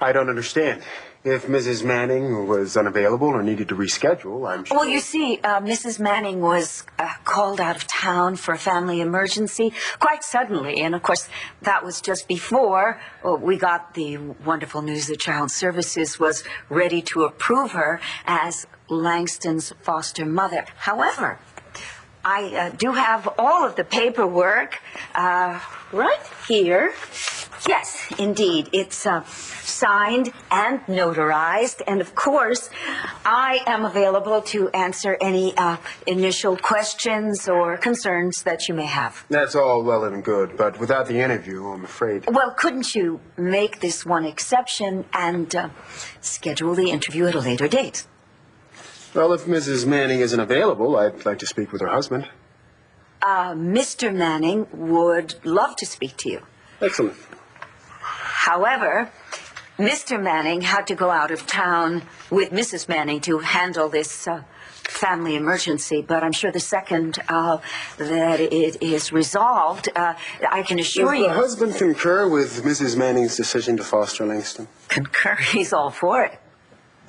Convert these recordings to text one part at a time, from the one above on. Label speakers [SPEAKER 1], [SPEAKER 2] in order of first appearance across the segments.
[SPEAKER 1] I don't understand. If Mrs. Manning was unavailable or needed to reschedule, I'm sure.
[SPEAKER 2] Well, you see, uh, Mrs. Manning was uh, called out of town for a family emergency quite suddenly. And of course, that was just before uh, we got the wonderful news that Child Services was ready to approve her as Langston's foster mother. However, I uh, do have all of the paperwork uh, right here. Yes, indeed. It's uh, signed and notarized. And of course, I am available to answer any uh, initial questions or concerns that you may have.
[SPEAKER 1] That's all well and good, but without the interview, I'm afraid.
[SPEAKER 2] Well, couldn't you make this one exception and uh, schedule the interview at a later date?
[SPEAKER 1] Well, if Mrs. Manning isn't available, I'd like to speak with her husband.
[SPEAKER 2] Uh, Mr. Manning would love to speak to you.
[SPEAKER 1] Excellent.
[SPEAKER 2] However, Mr. Manning had to go out of town with Mrs. Manning to handle this uh, family emergency, but I'm sure the second uh, that it is resolved, uh, I can assure
[SPEAKER 1] Does
[SPEAKER 2] you.
[SPEAKER 1] the husband concur with Mrs. Manning's decision to foster Langston?
[SPEAKER 2] Concur, he's all for it.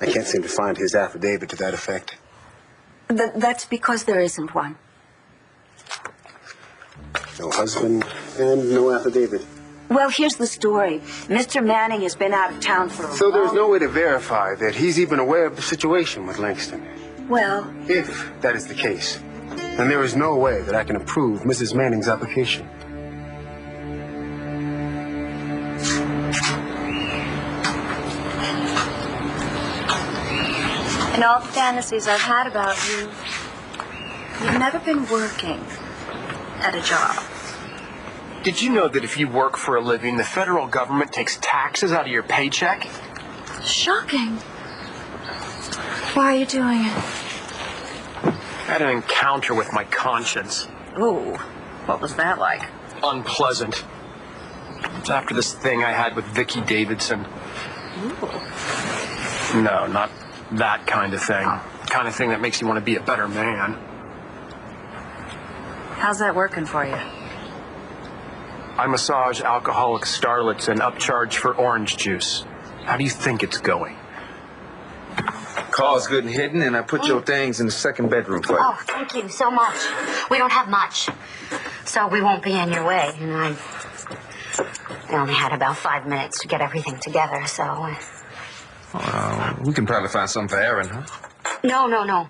[SPEAKER 1] I can't seem to find his affidavit to that effect.
[SPEAKER 2] Th- that's because there isn't one.
[SPEAKER 1] No husband and no affidavit.
[SPEAKER 2] Well, here's the story. Mr. Manning has been out of town for a while.
[SPEAKER 1] So there's no way to verify that he's even aware of the situation with Langston.
[SPEAKER 2] Well,
[SPEAKER 1] If that is the case, then there is no way that I can approve Mrs. Manning's application.
[SPEAKER 3] In all the fantasies I've had about you, you've never been working at a job.
[SPEAKER 4] Did you know that if you work for a living, the federal government takes taxes out of your paycheck?
[SPEAKER 3] Shocking. Why are you doing it?
[SPEAKER 4] I had an encounter with my conscience.
[SPEAKER 2] ooh, what was that like?
[SPEAKER 4] Unpleasant. It's after this thing I had with Viki Davidson. Ooh. No, not that kind of thing. Kind of thing that makes you want to be a better man.
[SPEAKER 3] How's that working for you?
[SPEAKER 4] I massage alcoholic starlets and upcharge for orange juice. How do you think it's going?
[SPEAKER 5] Call's good and hidden, and I put your things in the second bedroom for you.
[SPEAKER 6] Oh, thank you so much. We don't have much, so we won't be in your way. And I, I only had about five minutes to get everything together, so. uh,
[SPEAKER 5] Uh, we can probably find something for Aaron, huh?
[SPEAKER 6] No, no, no.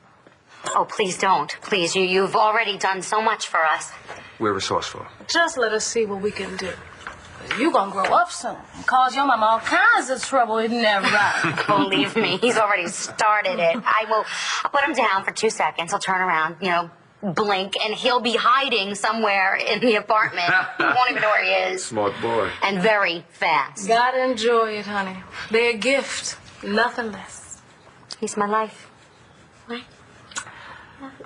[SPEAKER 6] Oh, please don't. Please, you, you've already done so much for us.
[SPEAKER 5] We're resourceful.
[SPEAKER 7] Just let us see what we can do. You gonna grow up soon. Cause your mama all kinds of trouble, isn't that right?
[SPEAKER 6] Believe me, he's already started it. I will I'll put him down for two seconds. He'll turn around, you know, blink, and he'll be hiding somewhere in the apartment. he won't even know where he is.
[SPEAKER 5] Smart boy.
[SPEAKER 6] And very fast.
[SPEAKER 7] Gotta enjoy it, honey. They're a gift, nothing less.
[SPEAKER 6] He's my life.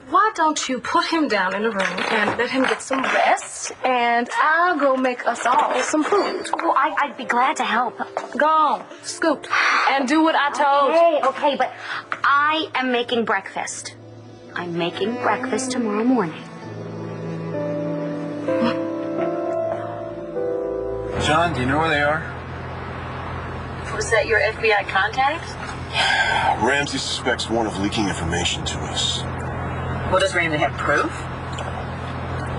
[SPEAKER 7] Why don't you put him down in a room and let him get some rest, and I'll go make us all some food.
[SPEAKER 6] Well, I, I'd be glad to help.
[SPEAKER 7] Go on, scoot, and do what I told you.
[SPEAKER 6] Okay, okay, but I am making breakfast. I'm making breakfast tomorrow morning.
[SPEAKER 5] John, do you know where they are?
[SPEAKER 7] Was that your FBI contact?
[SPEAKER 8] Ramsey suspects Warren of leaking information to us.
[SPEAKER 2] What does Raymond have proof?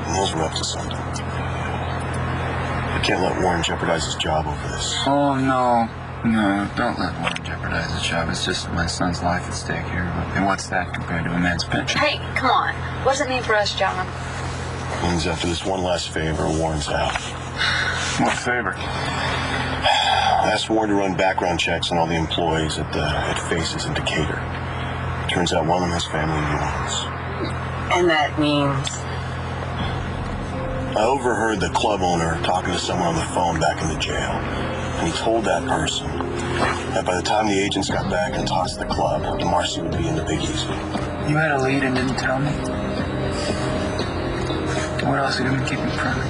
[SPEAKER 8] He knows we're up to something. I can't let Warren jeopardize his job over this.
[SPEAKER 5] Oh, no. No, don't let Warren jeopardize his job. It's just my son's life at stake here. And what's that compared to a man's pension?
[SPEAKER 7] Hey, come on. What's it mean for us, John?
[SPEAKER 8] It Means after this one last favor, Warren's out.
[SPEAKER 5] What favor?
[SPEAKER 8] I asked Warren to run background checks on all the employees at the at Faces in Decatur. Turns out one of them has family in New Orleans.
[SPEAKER 2] And that means.
[SPEAKER 8] I overheard the club owner talking to someone on the phone back in the jail. And he told that person that by the time the agents got back and tossed the club, DeMarcy would be in the Big Easy.
[SPEAKER 5] You had a lead and didn't tell me? What else are you going to keep me from?